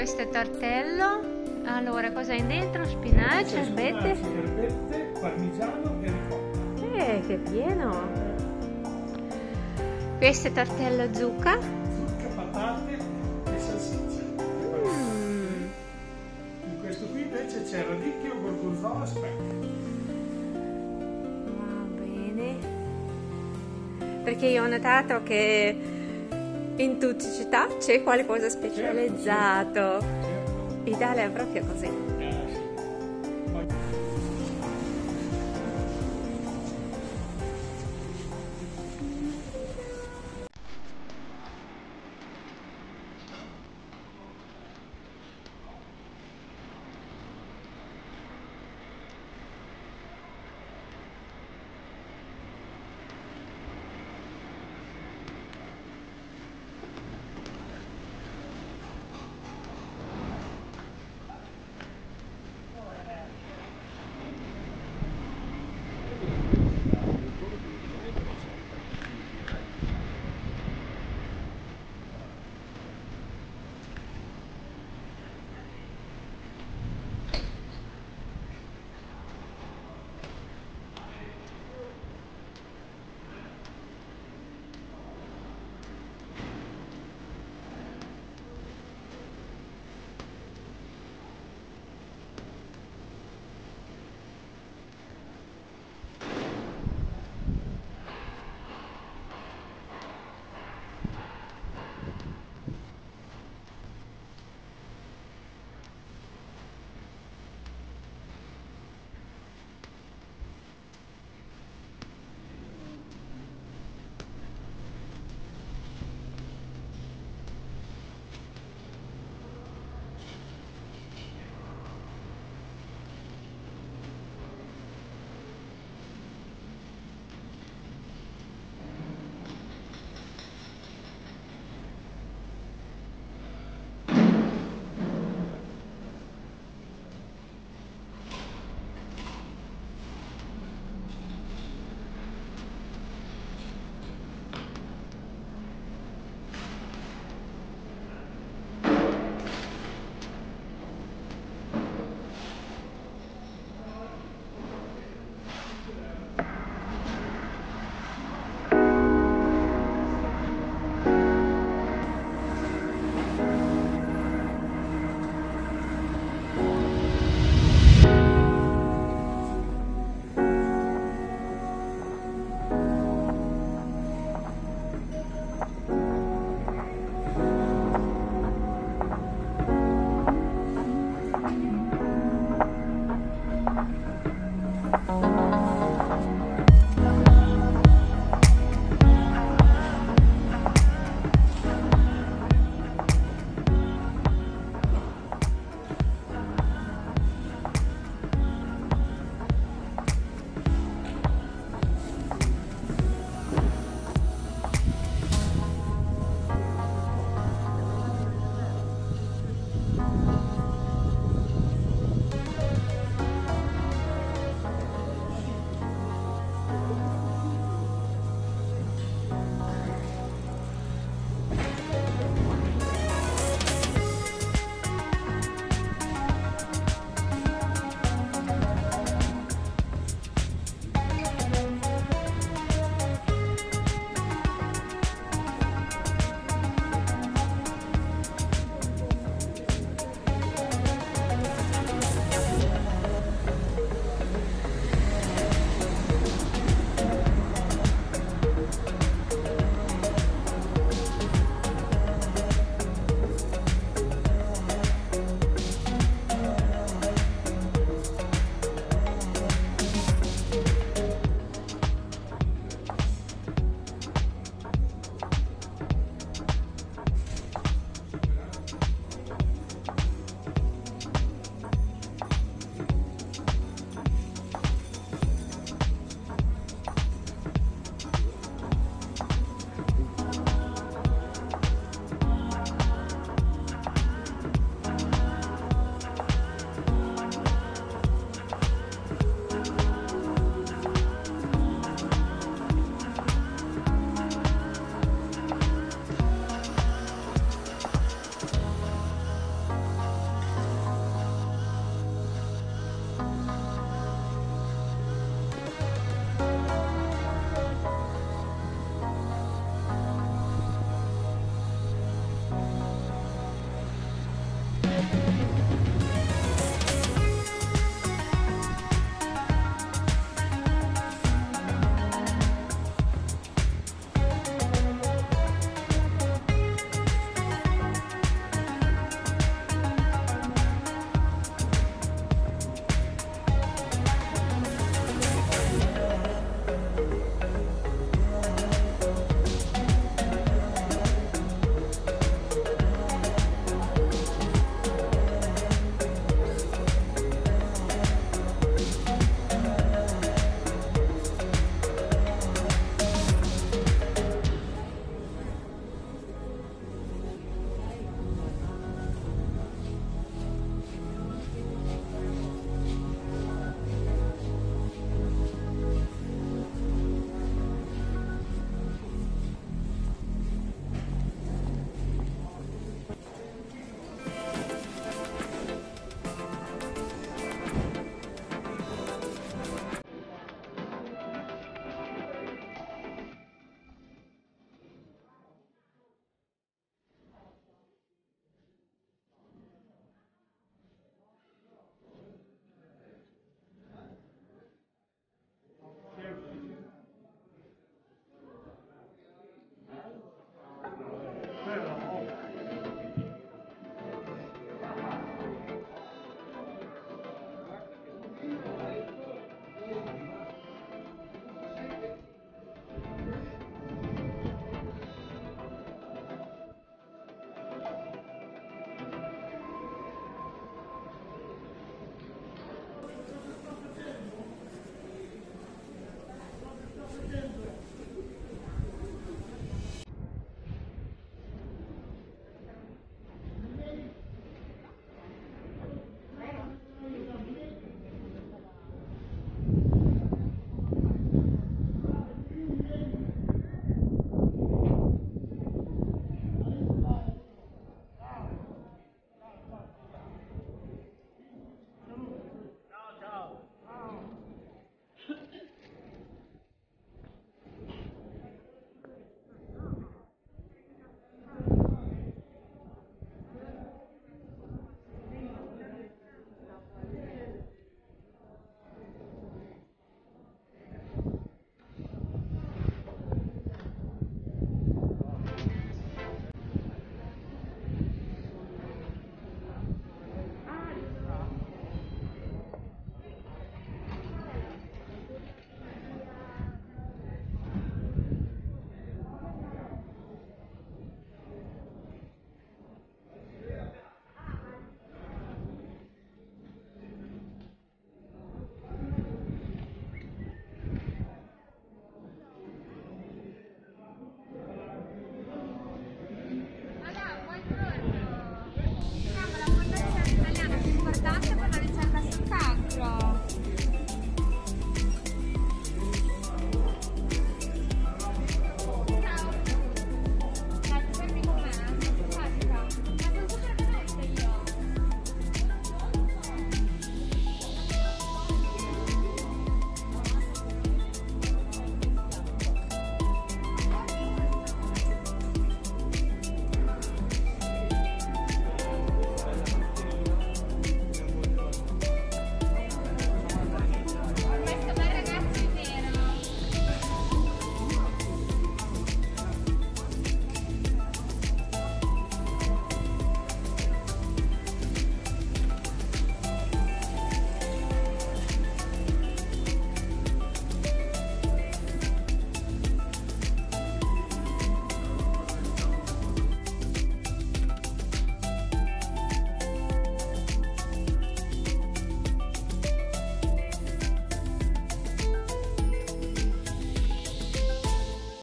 Questo è tortello. Allora, cosa hai dentro? Spinaci, erbette? Erbette, parmigiano e ricotta. Eh, che pieno! Questo è tortello zucca. Zucca, patate e salsiccia. Mm. In questo qui invece c'è radicchio, gorgonzola e speck. Va bene. Perché io ho notato che in tutte le città c'è qualcosa specializzato. Certo. Italia è proprio così.